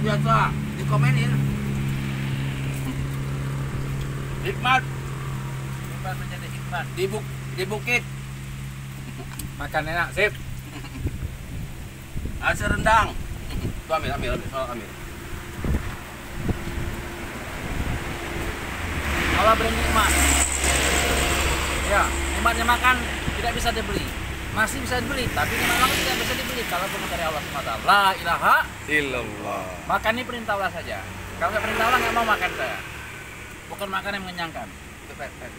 biasa dikomenin. Hikmat Hikmat menjadi hikmat. di, buk, di bukit Makan enak, sip. hasil rendang. Tuh ambil, ambil, ambil, oh, ambil. Allah beri nikmat. Ya, nikmatnya makan tidak bisa dibeli. Masih bisa dibeli, tapi makan tidak bisa dibeli kalau bukan dari Allah SWT. La ilaha, Illallah. makan ini perintah Allah saja. Kalau perintah Allah nggak mau makan saya. Bukan makan yang mengenyangkan. Itu pet, pet.